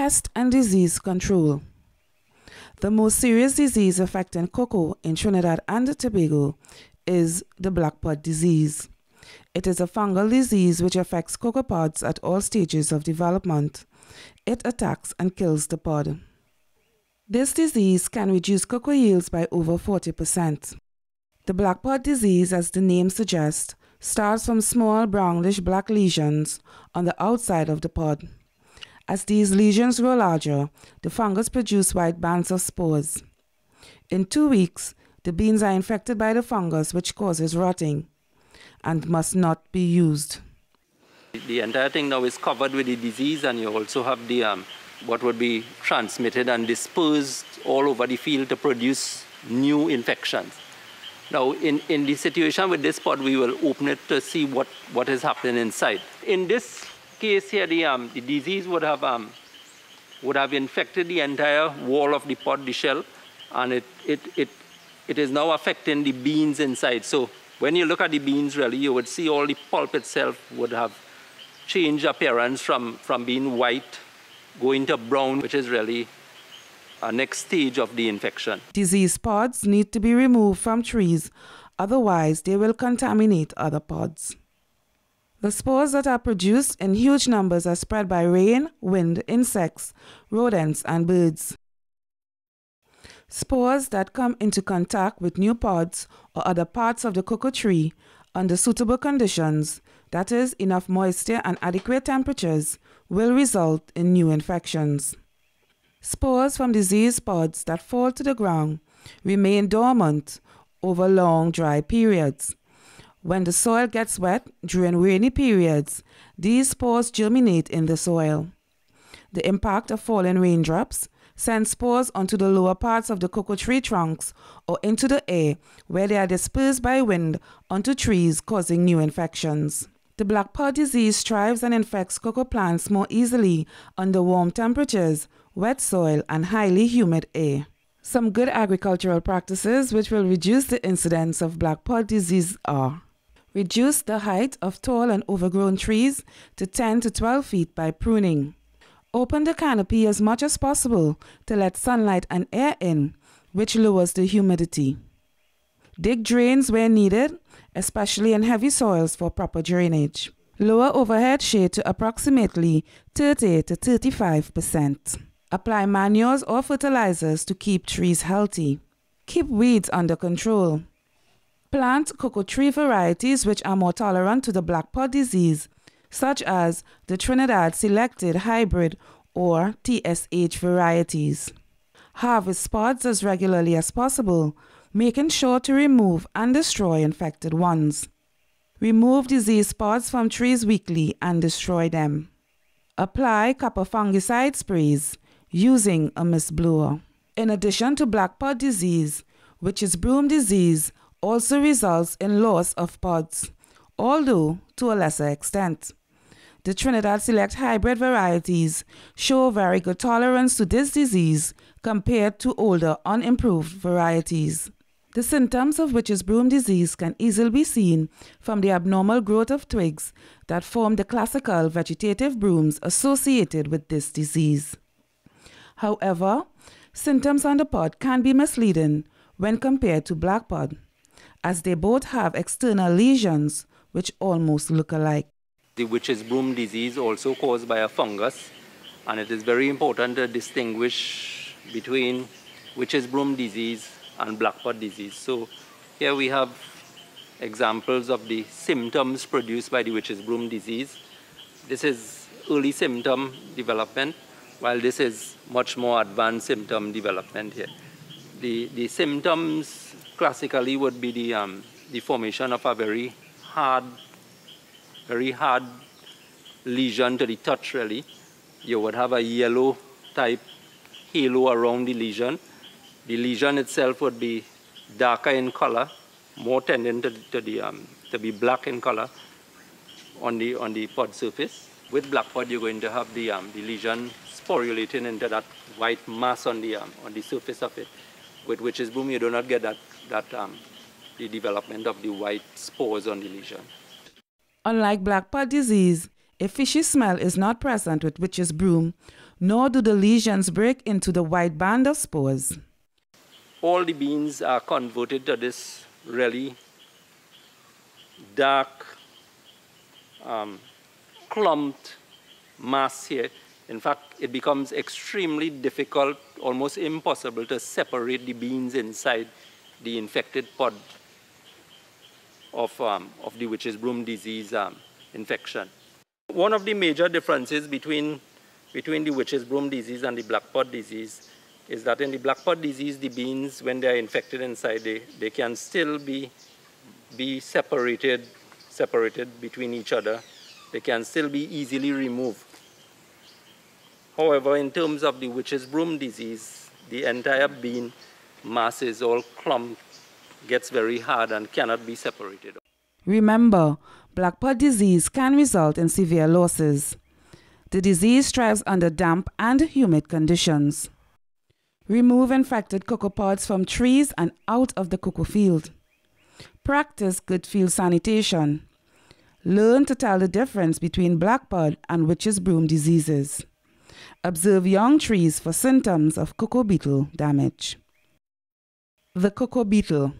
Pest and disease control. The most serious disease affecting cocoa in Trinidad and Tobago is the black pod disease. It is a fungal disease which affects cocoa pods at all stages of development. It attacks and kills the pod. This disease can reduce cocoa yields by over 40%. The black pod disease, as the name suggests, starts from small brownish black lesions on the outside of the pod. As these lesions grow larger, the fungus produces white bands of spores. In two weeks, the beans are infected by the fungus, which causes rotting and must not be used. The entire thing now is covered with the disease, and you also have the um, what would be transmitted and dispersed all over the field to produce new infections. Now, in, in the situation with this pod, we will open it to see what, what is happening inside. In this case here, the, um, the disease would have, um, would have infected the entire wall of the pod, the shell, and it, it, it, it is now affecting the beans inside. So when you look at the beans, really, you would see all the pulp itself would have changed appearance from, from being white going to brown, which is really a next stage of the infection. Disease pods need to be removed from trees, otherwise they will contaminate other pods. The spores that are produced in huge numbers are spread by rain, wind, insects, rodents, and birds. Spores that come into contact with new pods or other parts of the cocoa tree under suitable conditions, that is, enough moisture and adequate temperatures, will result in new infections. Spores from disease pods that fall to the ground remain dormant over long dry periods. When the soil gets wet during rainy periods, these spores germinate in the soil. The impact of falling raindrops sends spores onto the lower parts of the cocoa tree trunks or into the air where they are dispersed by wind onto trees causing new infections. The black pod disease thrives and infects cocoa plants more easily under warm temperatures, wet soil, and highly humid air. Some good agricultural practices which will reduce the incidence of black pod disease are Reduce the height of tall and overgrown trees to 10 to 12 feet by pruning. Open the canopy as much as possible to let sunlight and air in, which lowers the humidity. Dig drains where needed, especially in heavy soils for proper drainage. Lower overhead shade to approximately 30 to 35%. Apply manures or fertilizers to keep trees healthy. Keep weeds under control. Plant cocoa tree varieties which are more tolerant to the black pod disease such as the Trinidad Selected Hybrid or TSH varieties. Harvest pods as regularly as possible, making sure to remove and destroy infected ones. Remove disease pods from trees weekly and destroy them. Apply copper fungicide sprays using a mist blower. In addition to black pod disease, witch's broom disease also results in loss of pods, although to a lesser extent. The Trinidad Select hybrid varieties show very good tolerance to this disease compared to older unimproved varieties. The symptoms of witch's broom disease can easily be seen from the abnormal growth of twigs that form the classical vegetative brooms associated with this disease. However, symptoms on the pod can be misleading when compared to black pod, as they both have external lesions which almost look alike the witch's broom disease also caused by a fungus and it is very important to distinguish between witch's broom disease and black pod disease. So here we have examples of the symptoms produced by the witch's broom disease. This is early symptom development, while this is much more advanced symptom development here. The, the symptoms classically would be the, um, the formation of a very hard very hard lesion to the touch really. You would have a yellow type halo around the lesion. The lesion itself would be darker in color, more tending to, to, the, um, to be black in color on the, on the pod surface. With black pod, you're going to have the, um, the lesion sporulating into that white mass on the, um, on the surface of it. With witch's broom, you do not get that, that um, the development of the white spores on the lesion. Unlike black pod disease, A fishy smell is not present with witch's broom, nor do the lesions break into the white band of spores. All the beans are converted to this really dark, um, clumped mass here. In fact, it becomes extremely difficult, almost impossible to separate the beans inside the infected pod of, um, of the witch's broom disease um, infection. One of the major differences between, between the witch's broom disease and the black pod disease is that in the black pod disease, the beans, when they're infected inside, they, they can still be, be separated, separated between each other. They can still be easily removed. However, in terms of the witch's broom disease, the entire bean mass is all clumped, gets very hard and cannot be separated. Remember, black pod disease can result in severe losses. The disease thrives under damp and humid conditions. Remove infected cocoa pods from trees and out of the cocoa field. Practice good field sanitation. Learn to tell the difference between black pod and witch's broom diseases. Observe young trees for symptoms of cocoa beetle damage. The cocoa beetle.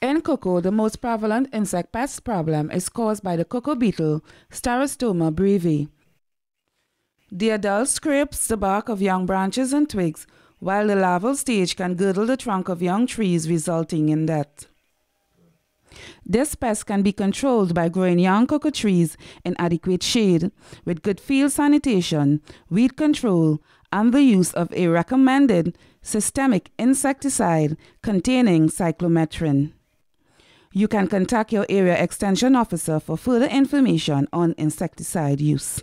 In cocoa, the most prevalent insect pest problem is caused by the cocoa beetle, Steirastoma breve. The adult scrapes the bark of young branches and twigs, while the larval stage can girdle the trunk of young trees, resulting in death. This pest can be controlled by growing young cocoa trees in adequate shade, with good field sanitation, weed control, and the use of a recommended systemic insecticide containing cyclometrin. You can contact your area extension officer for further information on insecticide use.